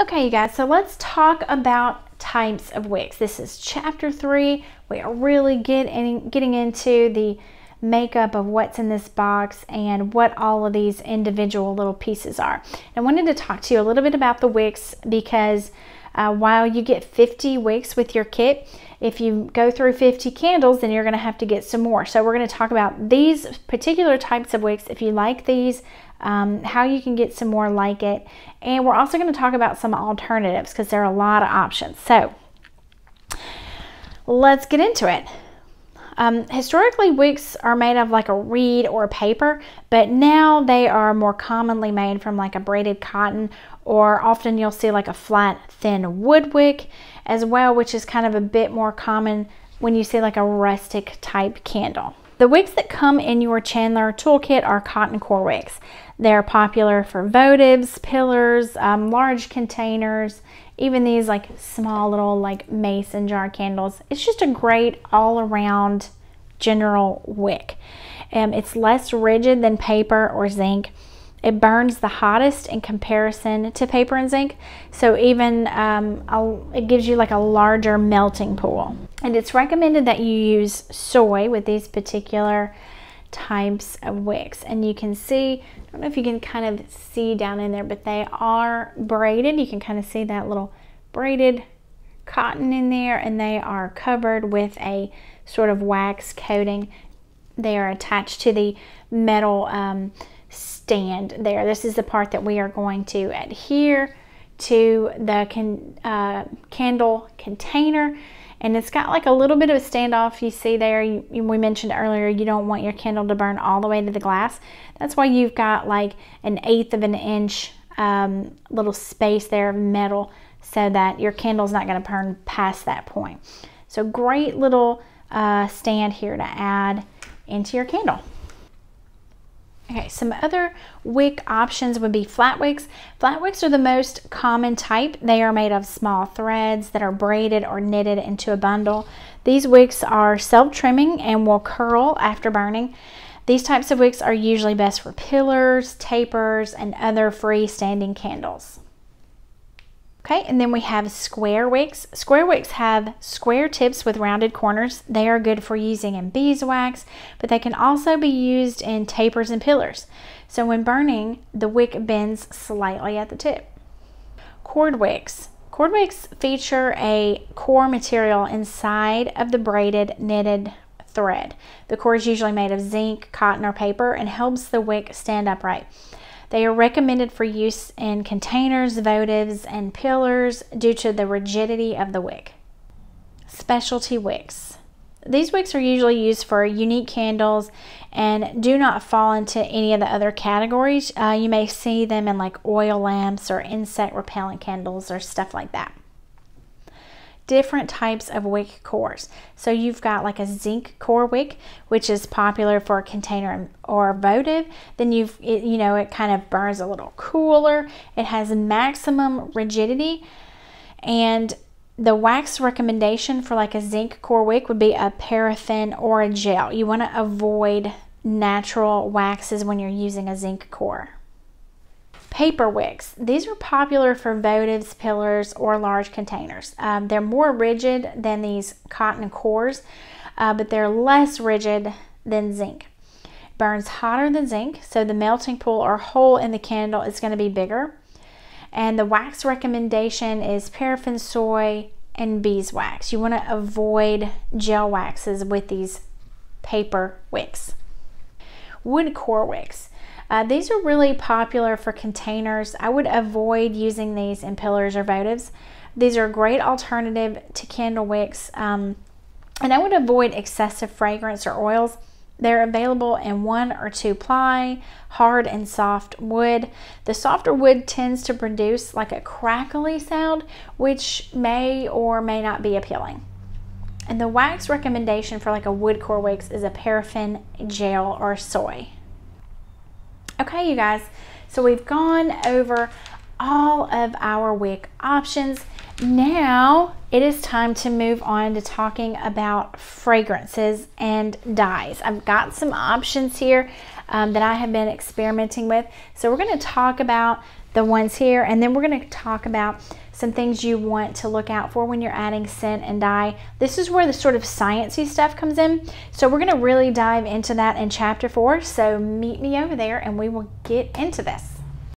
Okay, you guys, so let's talk about types of wicks. This is chapter three. We are really getting, getting into the makeup of what's in this box and what all of these individual little pieces are. I wanted to talk to you a little bit about the wicks because uh, while you get 50 wicks with your kit, if you go through 50 candles, then you're going to have to get some more. So we're going to talk about these particular types of wicks. If you like these, um, how you can get some more like it. And we're also going to talk about some alternatives because there are a lot of options. So let's get into it. Um, historically, wicks are made of like a reed or a paper, but now they are more commonly made from like a braided cotton, or often you'll see like a flat, thin wood wick as well, which is kind of a bit more common when you see like a rustic type candle. The wicks that come in your Chandler toolkit are cotton core wicks. They're popular for votives, pillars, um, large containers, even these like small little like mason jar candles. It's just a great all around general wick. Um, it's less rigid than paper or zinc. It burns the hottest in comparison to paper and zinc. So even um, it gives you like a larger melting pool. And it's recommended that you use soy with these particular types of wicks. And you can see, I don't know if you can kind of see down in there, but they are braided. You can kind of see that little braided cotton in there and they are covered with a sort of wax coating. They are attached to the metal um, stand there. This is the part that we are going to adhere to the can, uh, candle container. And it's got like a little bit of a standoff you see there. You, we mentioned earlier you don't want your candle to burn all the way to the glass. That's why you've got like an eighth of an inch um, little space there of metal so that your candle's not going to burn past that point. So great little uh, stand here to add into your candle Okay, some other wick options would be flat wicks. Flat wicks are the most common type. They are made of small threads that are braided or knitted into a bundle. These wicks are self-trimming and will curl after burning. These types of wicks are usually best for pillars, tapers, and other freestanding candles. Okay, and then we have square wicks. Square wicks have square tips with rounded corners. They are good for using in beeswax, but they can also be used in tapers and pillars. So when burning, the wick bends slightly at the tip. Cored wicks. Cored wicks feature a core material inside of the braided knitted thread. The core is usually made of zinc, cotton, or paper and helps the wick stand upright. They are recommended for use in containers, votives, and pillars due to the rigidity of the wick. Specialty wicks. These wicks are usually used for unique candles and do not fall into any of the other categories. Uh, you may see them in like oil lamps or insect repellent candles or stuff like that different types of wick cores. So you've got like a zinc core wick, which is popular for a container or votive. Then you've, it, you know, it kind of burns a little cooler. It has maximum rigidity. And the wax recommendation for like a zinc core wick would be a paraffin or a gel. You want to avoid natural waxes when you're using a zinc core. Paper wicks. These are popular for votives, pillars, or large containers. Um, they're more rigid than these cotton cores, uh, but they're less rigid than zinc. Burns hotter than zinc, so the melting pool or hole in the candle is going to be bigger. And the wax recommendation is paraffin, soy, and beeswax. You want to avoid gel waxes with these paper wicks. Wood core wicks. Uh, these are really popular for containers. I would avoid using these in pillars or votives. These are a great alternative to candle wicks. Um, and I would avoid excessive fragrance or oils. They're available in one or two ply, hard and soft wood. The softer wood tends to produce like a crackly sound, which may or may not be appealing. And the wax recommendation for like a wood core wicks is a paraffin, gel, or soy. Okay, you guys, so we've gone over all of our wick options. Now it is time to move on to talking about fragrances and dyes. I've got some options here um, that I have been experimenting with. So we're going to talk about the ones here. And then we're going to talk about some things you want to look out for when you're adding scent and dye. This is where the sort of sciencey stuff comes in. So we're going to really dive into that in chapter four. So meet me over there and we will get into this.